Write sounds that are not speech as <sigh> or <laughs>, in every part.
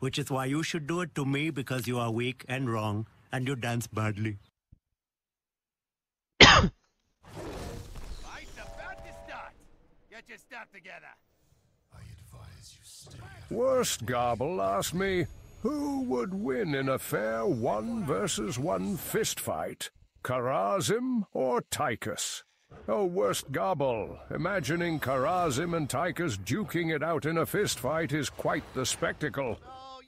which is why you should do it to me because you are weak and wrong and you dance badly. Fight's about to start. Get your stuff together. I advise you stay. Worst Gobble asked me, who would win in a fair one versus one fistfight? Kharazim or Tychus? Oh, worst Gobble, imagining Kharazim and Tychus duking it out in a fistfight is quite the spectacle.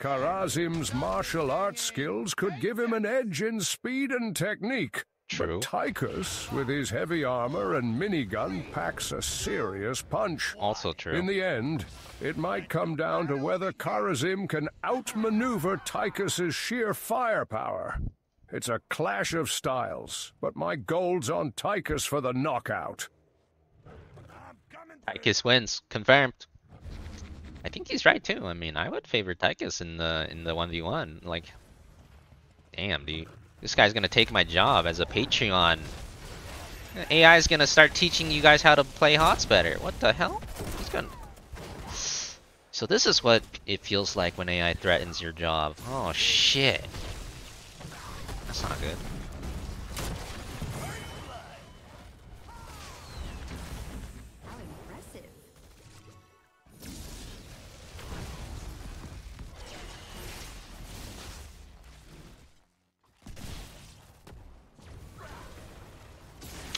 Kharazim's martial arts skills could give him an edge in speed and technique. True. But Tychus, with his heavy armor and minigun, packs a serious punch. Also true. In the end, it might come down to whether Kharazim can outmaneuver Tychus's sheer firepower. It's a clash of styles, but my gold's on Tychus for the knockout. Tychus wins, confirmed. I think he's right too. I mean, I would favor Tychus in the in the one v one. Like, damn, dude, this guy's gonna take my job as a Patreon. AI is gonna start teaching you guys how to play HOTS better. What the hell? He's gonna. <sighs> So this is what it feels like when AI threatens your job. Oh shit. That's not good.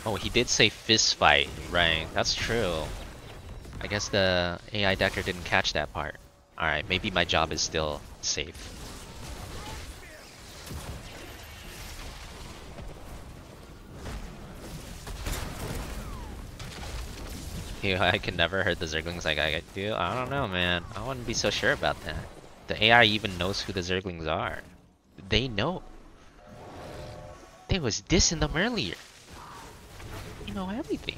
Oh, he did say fist fight, right? That's true. I guess the AI Deckard didn't catch that part. Alright, maybe my job is still safe. <laughs> I can never hurt the Zerglings like I do. I don't know, man. I wouldn't be so sure about that. The AI even knows who the Zerglings are. They know. They was dissing them earlier. You know everything.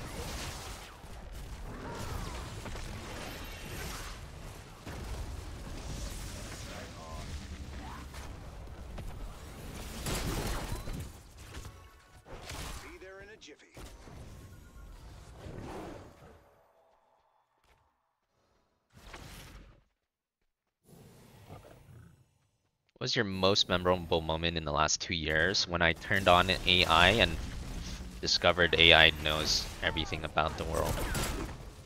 Be there in a jiffy. What was your most memorable moment in the last two years when I turned on AI and discovered AI knows everything about the world?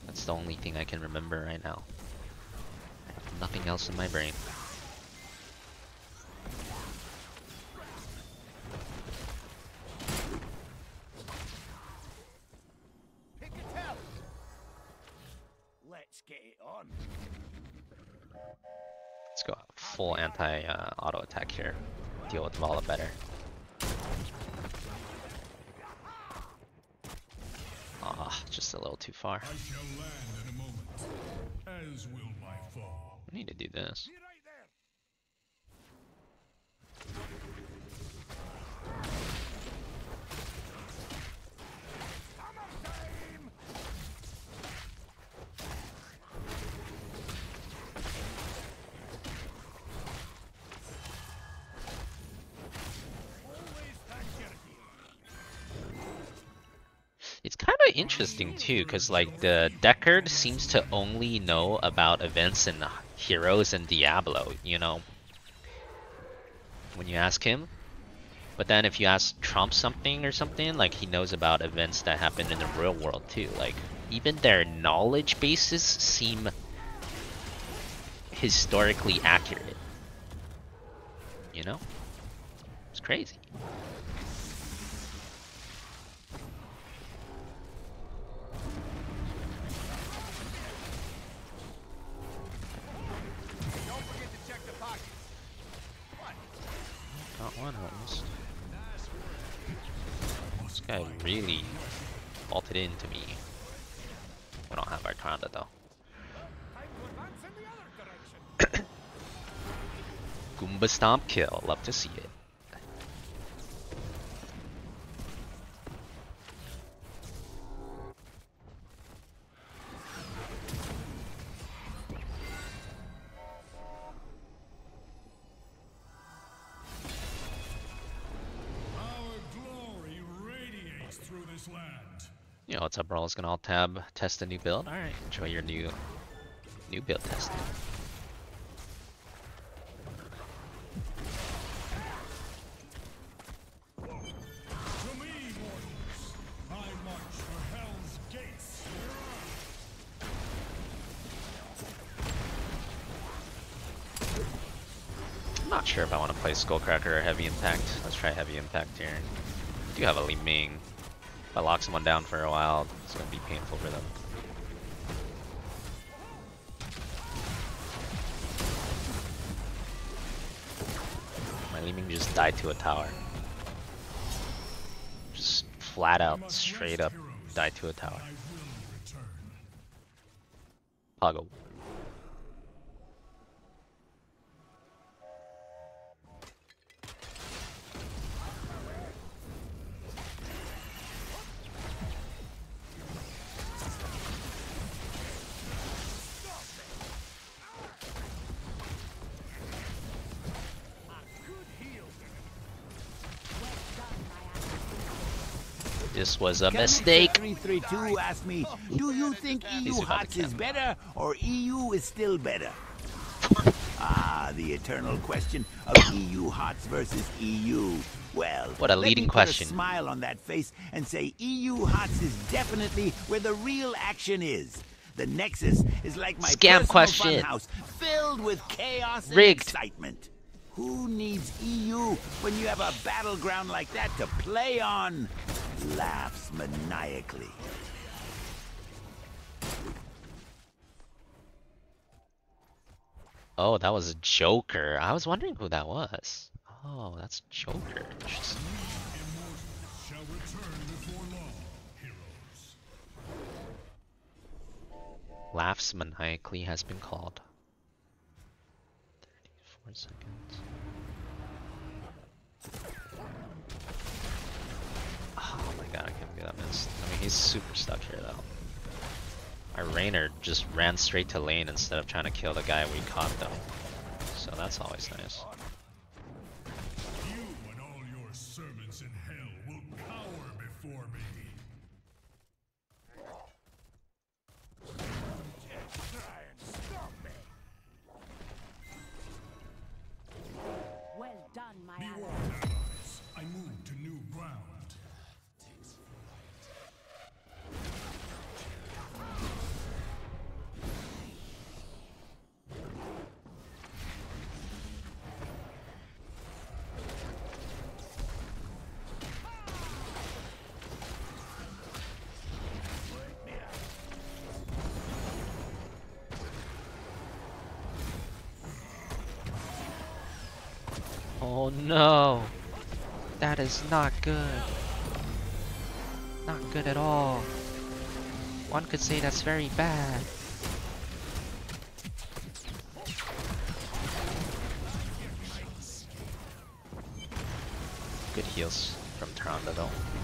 That's the only thing I can remember right now. I have nothing else in my brain. Pick a tell. Let's get it on. Let's go full anti uh, auto attack here. Deal with Valla better. A little too far. I shall land in a moment, as will my fall. I need to do this. Of interesting too, cause like the Deckard seems to only know about events and heroes and Diablo, you know. When you ask him, but then if you ask Trump something or something, like he knows about events that happen in the real world too. Like even their knowledge bases seem historically accurate. You know? It's crazy. Into me. We don't have our Tronda though. <coughs> Goomba Stomp kill. Love to see it. what's up, Brawl? Is gonna alt tab test a new build. All right, enjoy your new new build test. I'm not sure if I want to play Skullcracker or Heavy Impact. Let's try Heavy Impact here. I do have a Li Ming. If I lock someone down for a while, it's gonna be painful for them. My Li Ming just died to a tower. Just flat out, straight up, died to a tower. I This was a mistake. 332 asked me, do you think EU HOTS is better or EU is still better? Ah, the eternal question of EU HOTS versus EU. Well, What a leading question. a smile on that face and say EU HOTS is definitely where the real action is. The Nexus is like my Scam question. funhouse, filled with chaos and Rigged. excitement. Who needs EU when you have a battleground like that to play on? Laughs maniacally. Oh, that was a Joker. I was wondering who that was. Oh, that's Joker. Laughs maniacally has been called. 34 seconds. Oh my I that missed. I mean, he's super stuck here though. Our Raynor just ran straight to lane instead of trying to kill the guy we caught though. So that's always nice. Oh no! That is not good. Not good at all. One could say that's very bad. Good heals from Tyrande though.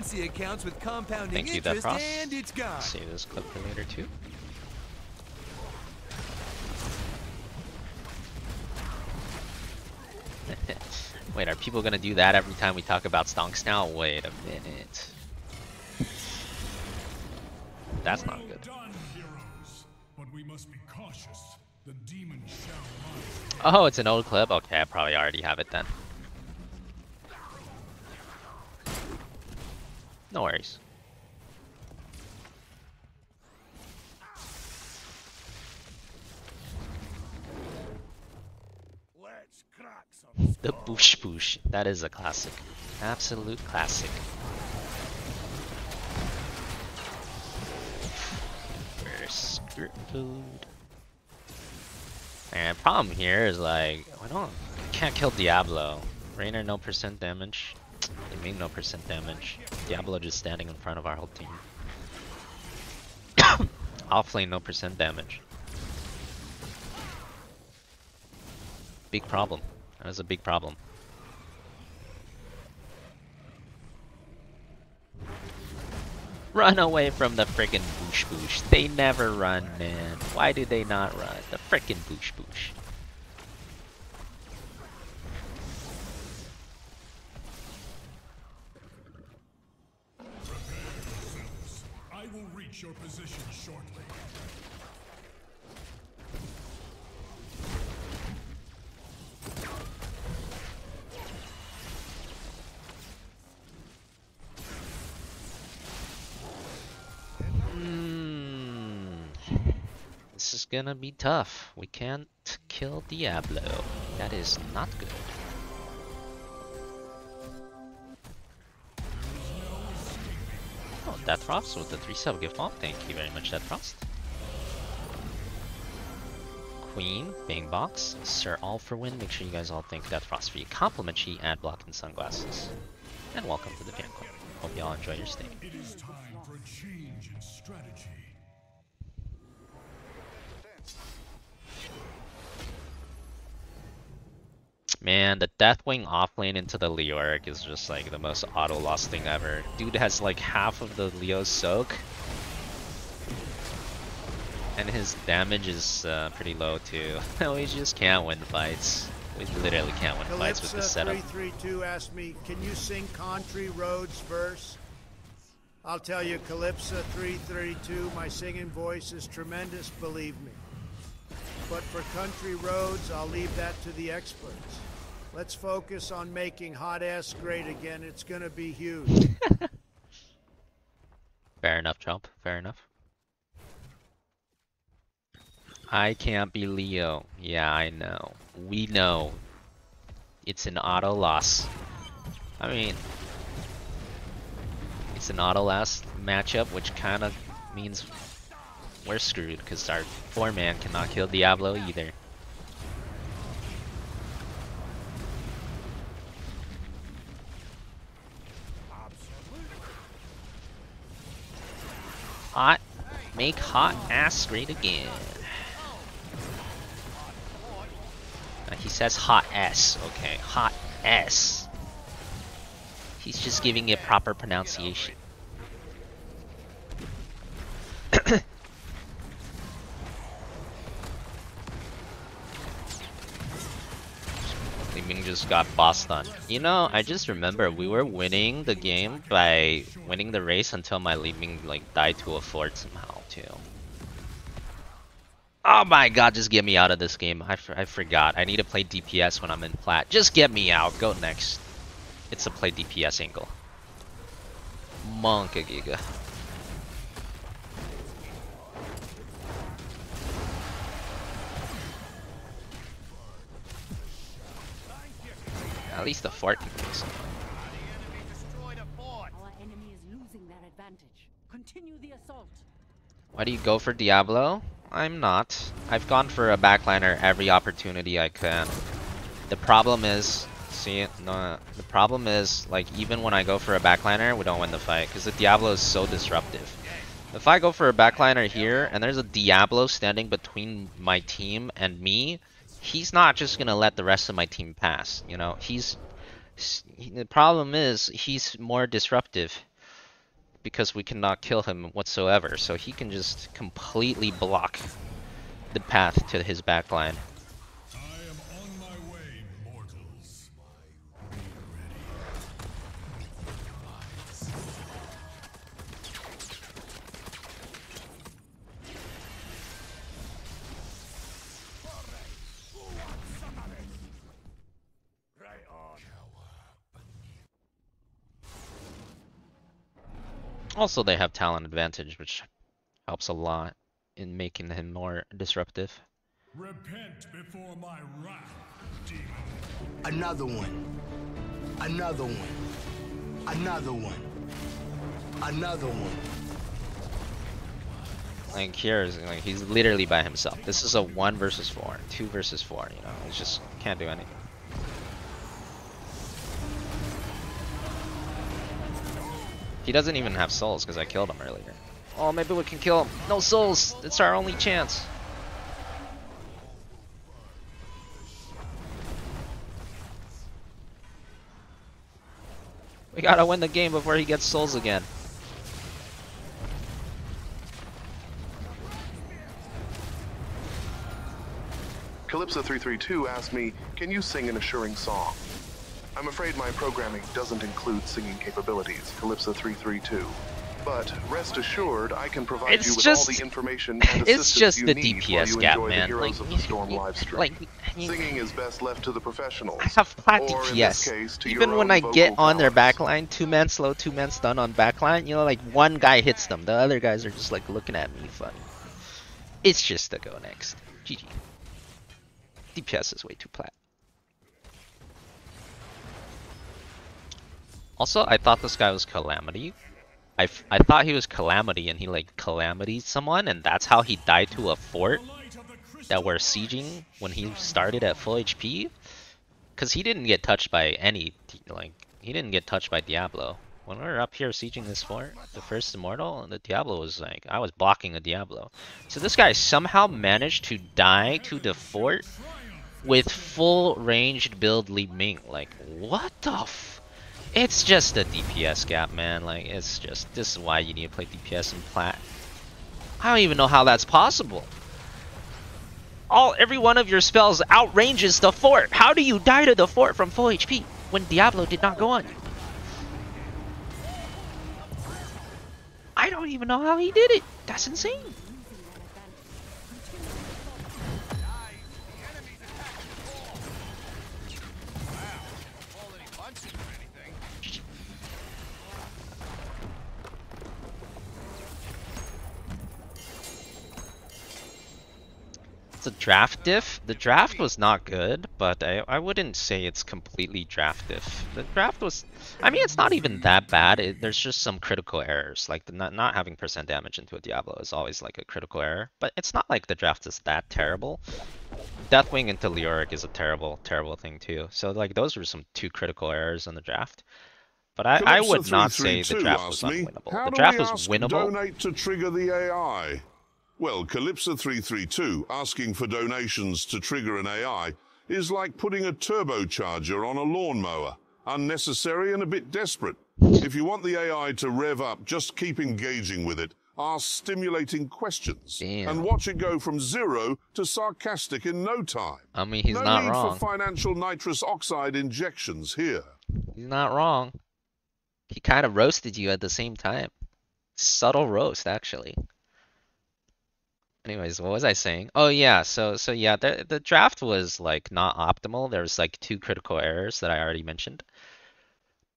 Currency accounts with compounding Thank you, interest Defrost. and it's gone. Save this clip for later too. <laughs> Wait, are people gonna do that every time we talk about stonks now? Wait a minute. That's not good. done, heroes. But we must be cautious. The demon shall rise. Oh, it's an old clip? Okay, I probably already have it then. No worries. Let's crack some The boosh boosh. That is a classic. Absolute classic. First script food. And problem here is like, I don't, can't kill Diablo. Raynor no percent damage. They mean no percent damage. Diablo just standing in front of our whole team. <coughs> Offlane no percent damage. Big problem. That is a big problem. Run away from the frickin' boosh boosh. They never run, man. Why do they not run? The frickin' boosh boosh. will reach your position shortly. Hmm. <laughs> gonna be tough. We can't kill Diablo. That is not good. Death Frost with the 3 sub gift bomb. Thank you very much, Death Frost. Queen, Bang Box, Sir All for Win. Make sure you guys all think Death Frost for you. Complimentary ad block and sunglasses. And welcome to the fan club. Hope y'all enjoy your stay. It is time for change in strategy. Man, the Deathwing offlane into the Leoric is just like the most auto loss thing ever. Dude has like half of the Leo soak. And his damage is uh, pretty low too. <laughs> we just can't win fights. We literally can't win fights with this setup. 332 asked me, can you sing Country Roads verse? I'll tell you, Calypso 332, my singing voice is tremendous, believe me. But for Country Roads, I'll leave that to the experts. Let's focus on making Hot Ass great again. It's gonna be huge. <laughs> Fair enough, Chomp. Fair enough. I can't be Leo. Yeah, I know. We know. It's an auto loss. I mean, it's an auto loss matchup, which kind of means we're screwed because our four man cannot kill Diablo either. Hot. Make hot ass great again. Uh, he says hot S. Okay, hot S. He's just giving it proper pronunciation. <coughs> Ming just got bossed on. You know, I just remember we were winning the game by winning the race until my Li Ming like died to a fort somehow too. Oh my god, just get me out of this game. I, I forgot. I need to play DPS when I'm in plat. Just get me out. Go next. It's a play DPS angle. Monka Giga. At least the fort can do something. Our enemy is losing their advantage. Continue the assault. Why do you go for Diablo? I'm not. I've gone for a backliner every opportunity I can. The problem is, see, no, the problem is, like, even when I go for a backliner, we don't win the fight, because the Diablo is so disruptive. If I go for a backliner here, and there's a Diablo standing between my team and me, he's not just gonna let the rest of my team pass, you know? He's... s- The problem is, he's more disruptive because we cannot kill him whatsoever, so he can just completely block the path to his backline. Also, they have talent advantage, which helps a lot in making him more disruptive. Repent before my wrath, demon. Another one. Another one. Another one. Another one. Like here is like he's literally by himself. This is a one versus four, two versus four. You know, he just can't do anything. He doesn't even have souls because I killed him earlier. Oh, maybe we can kill him. No souls. It's our only chance. We gotta win the game before he gets souls again. Calypso332 asked me, can you sing an assuring song? I'm afraid my programming doesn't include singing capabilities, Calypso332. But rest assured, I can provide It's you with just- all the information and <laughs> it's just you the DPS you gap, man. Like, of the Storm live stream. like, mean- Singing is best left to the professionals. <laughs> I have flat or in this DPS. case, Even when I get on their backline, two man slow, two man stun on backline, you know, like one guy hits them, the other guys are just like looking at me funny. It's just a go next. GG. DPS is way too plat. Also, I thought this guy was Calamity. I, I thought he was Calamity and he like Calamity someone and that's how he died to a fort that we're sieging when he started at full HP. Cause he didn't get touched by any, like, he didn't get touched by Diablo. When we were up here sieging this fort, the first Immortal, and the Diablo was like, I was blocking the Diablo. So this guy somehow managed to die to the fort with full ranged build Li Ming. Like, what the f- It's just a DPS gap, man. Like, it's just, this is why you need to play DPS and plat. I don't even know how that's possible. All, every one of your spells outranges the fort. How do you die to the fort from full HP when Diablo did not go on you? I don't even know how he did it. That's insane. Draft diff. The draft was not good, but I, I wouldn't say it's completely draft diff. The draft was, I mean, it's not even that bad. It, there's just some critical errors, like the, not not having percent damage into a Diablo is always like a critical error. But it's not like the draft is that terrible. Deathwing into Leoric is a terrible, terrible thing too. So like those were some two critical errors in the draft. But I, I would not say the draft was me, unwinnable. How The do draft was winnable. donate to trigger the AI? Well, Calypso332 asking for donations to trigger an AI is like putting a turbocharger on a lawnmower. Unnecessary and a bit desperate. If you want the AI to rev up, just keep engaging with it. Ask stimulating questions. And watch it go from zero to sarcastic in no time. I mean, he's no not need wrong. for financial nitrous oxide injections here. He's not wrong. He kind of roasted you at the same time. Subtle roast, actually. Anyways, what was I saying? Oh yeah, so so yeah, the the draft was like not optimal. There was like two critical errors that I already mentioned.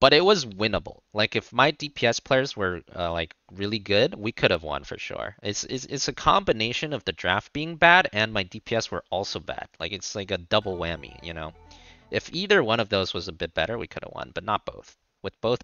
But it was winnable. Like if my DPS players were uh, like really good, we could have won for sure. It's, it's it's a combination of the draft being bad and my DPS were also bad. Like it's like a double whammy, you know. If either one of those was a bit better, we could have won, but not both. With both